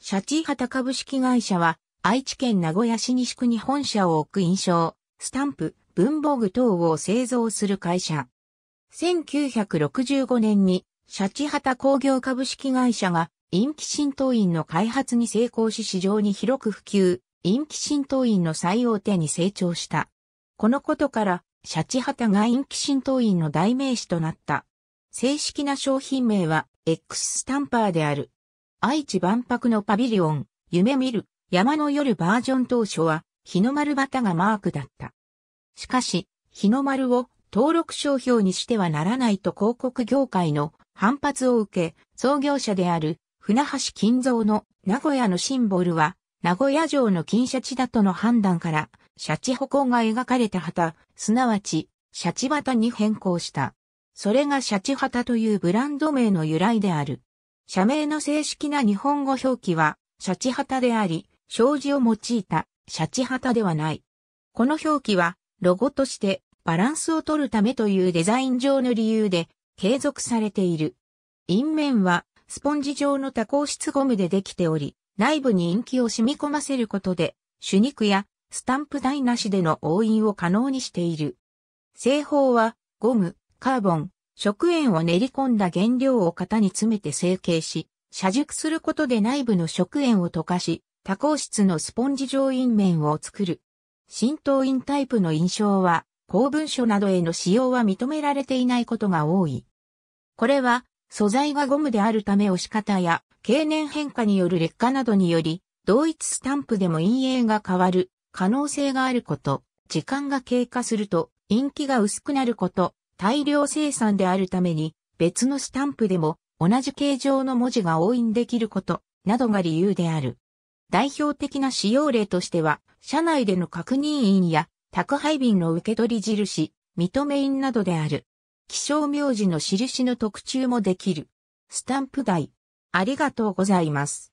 シャチハタ株式会社は、愛知県名古屋市西区に本社を置く印象、スタンプ、文房具等を製造する会社。1965年に、シャチハタ工業株式会社が、インキ浸透印の開発に成功し市場に広く普及、インキ浸透印の最大手に成長した。このことから、シャチハタがインキ浸透印の代名詞となった。正式な商品名は、X スタンパーである。愛知万博のパビリオン、夢見る、山の夜バージョン当初は、日の丸旗がマークだった。しかし、日の丸を登録商標にしてはならないと広告業界の反発を受け、創業者である船橋金蔵の名古屋のシンボルは、名古屋城の金シャチだとの判断から、シャチ矛が描かれた旗、すなわち、シャチ旗に変更した。それがシャチ旗というブランド名の由来である。社名の正式な日本語表記は、シャチハタであり、障子を用いた、シャチハタではない。この表記は、ロゴとして、バランスを取るためというデザイン上の理由で、継続されている。印面は、スポンジ状の多孔質ゴムでできており、内部にインキを染み込ませることで、手肉やスタンプ台なしでの押印を可能にしている。製法は、ゴム、カーボン、食塩を練り込んだ原料を型に詰めて成形し、車熟することで内部の食塩を溶かし、多孔質のスポンジ状印面を作る。浸透印タイプの印象は、公文書などへの使用は認められていないことが多い。これは、素材がゴムであるため押し方や、経年変化による劣化などにより、同一スタンプでも陰影が変わる可能性があること、時間が経過すると、陰気が薄くなること、大量生産であるために別のスタンプでも同じ形状の文字が押印できることなどが理由である。代表的な使用例としては、社内での確認印や宅配便の受け取り印、認め印などである。気象名字の印の特注もできる。スタンプ台。ありがとうございます。